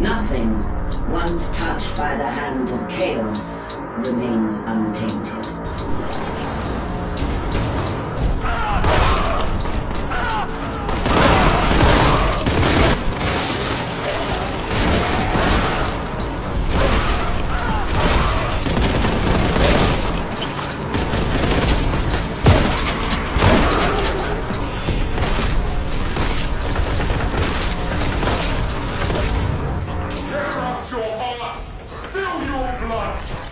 Nothing, once touched by the hand of chaos, remains. own blood.